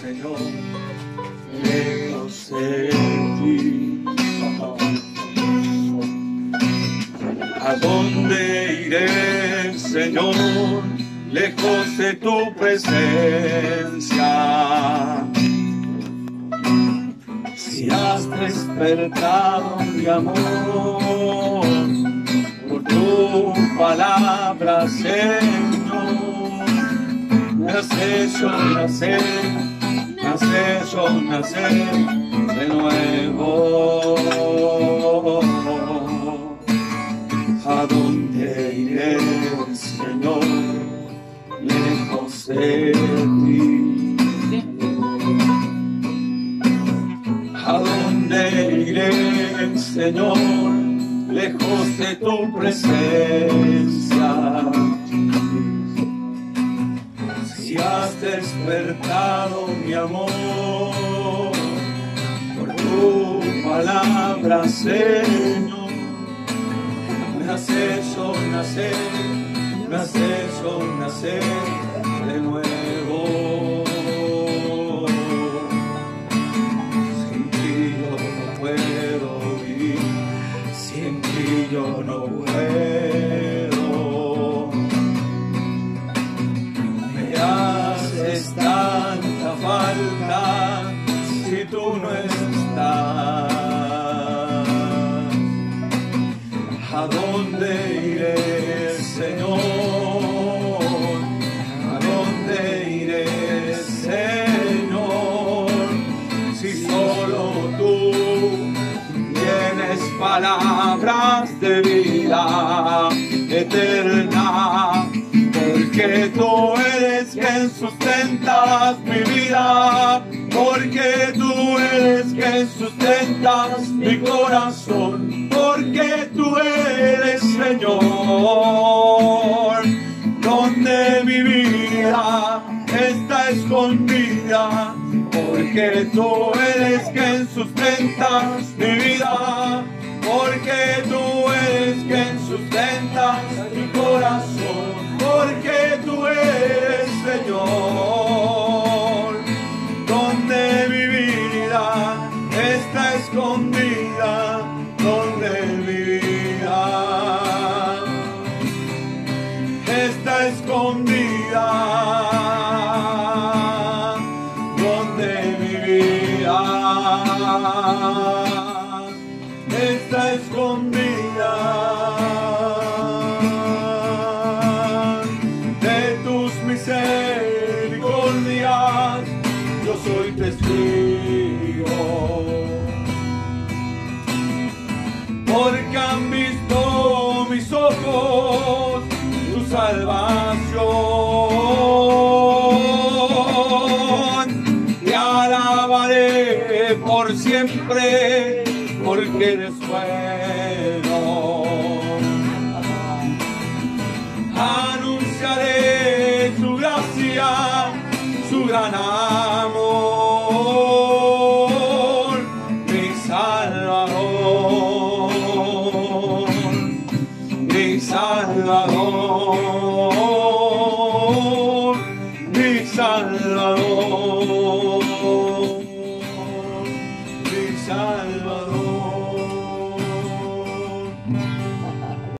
Señor, lejos de ti. ¿A dónde iré, Señor, lejos de tu presencia? Si has despertado mi amor por tu palabra, Señor, me has hecho nacer, has hecho nacer de nuevo. ¿A dónde iré, Señor, lejos de ti? ¿A dónde iré, Señor, lejos de tu presencia? Has despertado mi amor por tu palabra, Señor, me has hecho nacer, me has hecho nacer de nuevo. Sin ti yo no puedo vivir, sin ti yo no puedo. Haces tanta falta si tú no estás. ¿A dónde iré, Señor? ¿A dónde iré, Señor? Si solo tú tienes palabras de vida eterna, porque tú eres quien sustentas mi vida, porque tú eres quien sustentas mi corazón, porque tú eres Señor, donde mi vida está escondida, porque tú eres quien sustentas mi vida, porque tú eres quien sustentas mi corazón, está escondida, donde mi vida está escondida, donde mi vida está escondida salvación. Te alabaré por siempre, porque eres bueno. Anunciaré tu gracia, su gran Salvador.